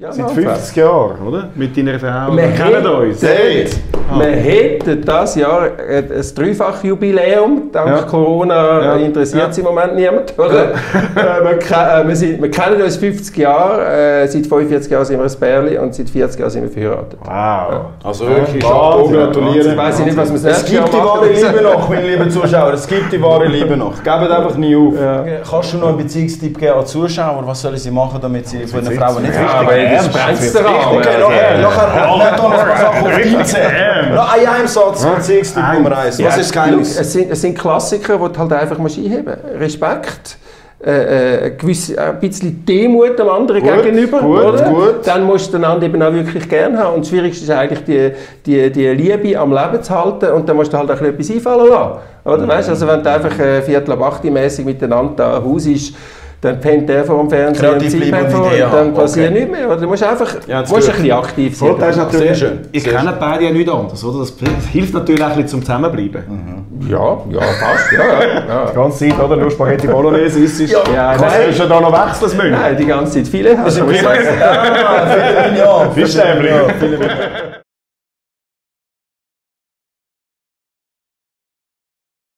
Ja, Seit Manfred. 50 Jahren, oder? Mit deiner Frau. Wir kennen uns. Date. Wir hätten dieses Jahr ein ein Dreifach-Jubiläum. Dank Ja. Corona Ja. interessiert Ja. es im Moment niemand. Oder? Äh, wir, äh, wir, sind, wir kennen uns 50 Jahre, äh, seit 45 Jahren sind wir ein Pärchen und seit 40 Jahren sind wir verheiratet. Wow. Also wirklich, Ja, Chapeau, gratulieren. Ich weiß nicht, was wir das Es gibt die wahre Liebe noch, meine lieben Zuschauer. Es gibt die wahre Liebe noch. Gebt einfach nie auf. Ja. Kannst du noch einen Beziehungstipp geben an Zuschauer? Was sollen sie machen, damit sie von den Frauen nicht Ja, richtig ernst, sprengt jetzt den Rahmen. Okay, nachher, nachher, nachher noch ein paar Sachen auf die Pizza. Noch ein einem Satz, Beziehungstipp Nummer eins. Was ist das Geheimnis? Es sind, es sind Klassiker, die du halt einfach musst einheben musst. Respekt, äh, äh, gewisse, ein bisschen Demut dem anderen Gut, gegenüber. gut, oder? gut. Dann musst du den anderen eben auch wirklich gerne haben. Und das Schwierigste ist eigentlich, die, die, die Liebe am Leben zu halten. Und dann musst du halt auch etwas einfallen lassen. Oder? Mhm. Weißt? Also wenn du einfach äh, Viertel ab 8 mäßig miteinander da Haus ist, dann pennt der vor dem Fernseher und sie vor und dann haben. passiert Okay. nichts mehr. Oder? Du musst einfach Ja, das musst gut. ein bisschen aktiv sein. Vorteil ist Sehr natürlich, schön. ich Sehr kenne beide ja nicht anders, oder? Das hilft natürlich auch ein bisschen zum Zusammenbleiben. Ja, ja, fast. Ja, ja, ja. Die ganze Zeit, oder? Nur Spaghetti Bolognese isst. Ja, Ja, Kannst nein. du da noch wechseln, das Menü? Nein, die ganze Zeit viele. Also, Ah, Philipp Mignon. Fischstäbchen. Ja, Philipp Mignon.